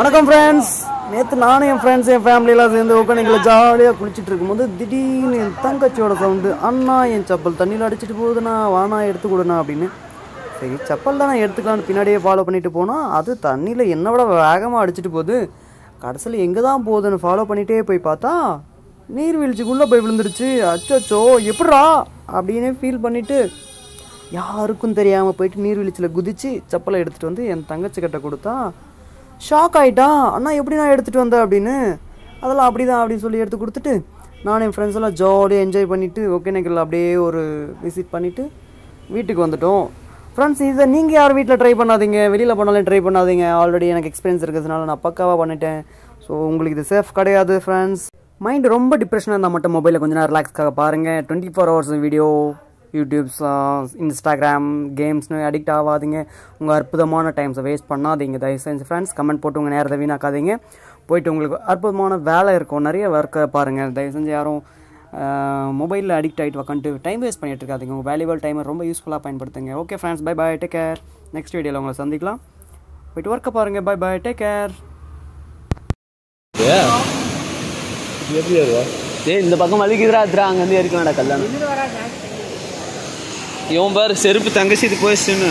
வணக்கம் ஃப்ரெண்ட்ஸ் நேற்று நானும் என் ஃப்ரெண்ட்ஸ் என் ஃபேமிலியெலாம் சேர்ந்து உட்காந்துங்களை ஜாலியாக குளிச்சுட்டு இருக்கும்போது திடீர்னு என் தங்கச்சியோட சவுண்டு அண்ணா என் செப்பல் தண்ணியில் அடிச்சிட்டு போகுதுண்ணா வாண்ணா எடுத்து கொடுண்ணா அப்படின்னு. சரி செப்பல் தான் நான் எடுத்துக்கலான்னு பின்னாடியே ஃபாலோ பண்ணிட்டு போனால் அது தண்ணியில் என்னை விட வேகமாக அடிச்சிட்டு போகுது. கடைசியில் எங்கே தான் போகுதுன்னு ஃபாலோ பண்ணிகிட்டே போய் பார்த்தா நீர்வீழ்ச்சிக்குள்ளே போய் விழுந்துருச்சு. அச்சோ எப்படா அப்படின்னு ஃபீல் பண்ணிவிட்டு யாருக்கும் தெரியாமல் போயிட்டு நீர்வீழ்ச்சியில் குதித்து செப்பலை எடுத்துகிட்டு வந்து என் தங்கச்சி கிட்ட கொடுத்தா ஷாக் ஆகிட்டான் அண்ணா எப்படி நான் எடுத்துகிட்டு வந்தேன் அப்படின்னு. அதெல்லாம் அப்படி தான் அப்படின்னு சொல்லி எடுத்து கொடுத்துட்டு நான் என் ஃப்ரெண்ட்ஸ் எல்லாம் ஜாலியாக என்ஜாய் பண்ணிவிட்டு ஒகேனக்கல் அப்படியே ஒரு விசிட் பண்ணிவிட்டு வீட்டுக்கு வந்துட்டோம். ஃப்ரெண்ட்ஸ் இதை நீங்கள் யாரும் வீட்டில் ட்ரை பண்ணாதீங்க? வெளியில் போனாலும் ட்ரை பண்ணாதீங்க. ஆல்ரெடி எனக்கு எக்ஸ்பீரியன்ஸ் இருக்கிறதுனால நான் பக்காவாக பண்ணிட்டேன். ஸோ உங்களுக்கு இது சேஃப் கிடையாது ஃப்ரெண்ட்ஸ் மைண்ட் ரொம்ப டிப்ரெஷனாக இருந்தால் மட்டும் மொபைலில் கொஞ்சம் நேரம் ரிலாக்ஸ்க்காக பாருங்கள் twenty four hours video YouTubes Instagram கேம்ஸ்னு addict ஆகாதீங்க. உங்கள் அற்புதமான டைம்ஸை வேஸ்ட் பண்ணாதீங்க. தயவு செஞ்சு ஃப்ரெண்ட்ஸ் கமெண்ட் போட்டு உங்கள் நேரத்தை வீணாக்காதீங்க. போயிட்டு உங்களுக்கு அற்புதமான வேலை இருக்கும். நிறைய ஒர்க்கை பாருங்கள் தயவு செஞ்சு யாரும் மொபைலில் அடிக்ட் ஆகிட்டு உட்காந்துட்டு டைம் வேஸ்ட் பண்ணிட்டு இருக்காதீங்க. உங்கள் வேல்யூபிள் டைமை ரொம்ப யூஸ்ஃபுல்லாக பயன்படுத்துங்க. Okay friends bye bye take care next வீடியோவில் உங்களை சந்திக்கலாம். போயிட்டு ஒர்க்கை பாருங்கள் பை பை டேக் கேர் எப்படி டேய் இந்த பக்கம் வலிக்குதுடா அத்துறா அங்கேருந்து ஏறிக்கலாம்டா கல்யாணம். இவன் பாரு செருப்பு தங்கச்சி இது போயிடுச்சுன்னு